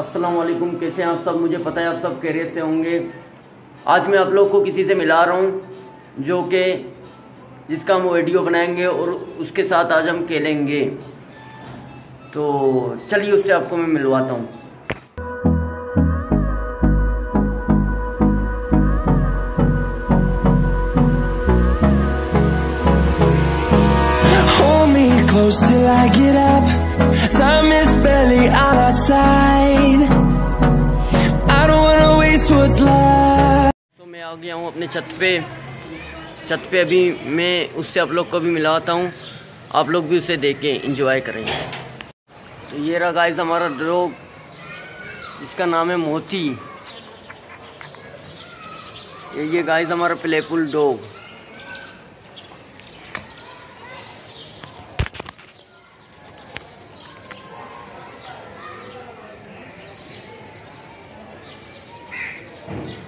अस्सलाम वालेकुम कैसे हैं आप सब? मुझे पता है आप सब कैरियर से होंगे। आज मैं आप लोग को किसी से मिला रहा हूँ, जो कि जिसका हम वीडियो बनाएँगे और उसके साथ आज हम खेलेंगे। तो चलिए उससे आपको मैं मिलवाता हूँ। Till I get up. Time is barely on our side. आ गया हूँ अपने छत पे। छत पे अभी मैं उससे आप लोग को भी मिलाता हूँ। आप लोग भी उसे देख इंजॉय करेंगे। तो ये रहा गाइस हमारा डॉग जिसका नाम है मोती। ये ये गाइस हमारा playful dog Hold me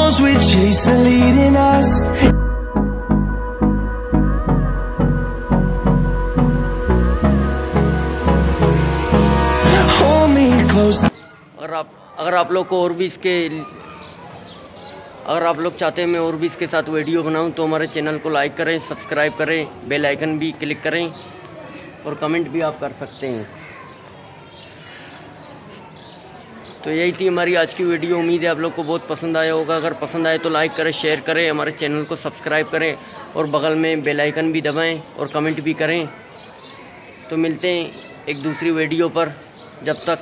storms we chase are leading us. अगर आप अगर आप लोग को और भी इसके, अगर आप लोग चाहते हैं मैं और भी इसके साथ वीडियो बनाऊँ तो हमारे चैनल को लाइक करें सब्सक्राइब करें बेल आइकन भी क्लिक करें और कमेंट भी आप कर सकते हैं। तो यही थी हमारी आज की वीडियो। उम्मीद है आप लोग को बहुत पसंद आया होगा। अगर पसंद आए तो लाइक करें शेयर करें, हमारे चैनल को सब्सक्राइब करें और बगल में बेल आइकन भी दबाएँ और कमेंट भी करें। तो मिलते हैं एक दूसरी वीडियो पर। जब तक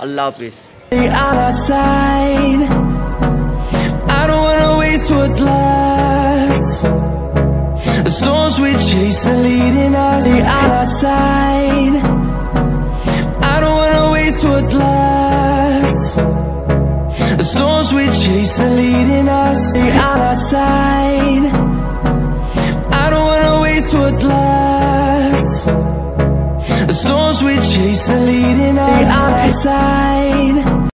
अल्लाह हाफिज़। Storms we chase are leading us on our side. I don't wanna waste what's left. The storms we chase are leading us on our side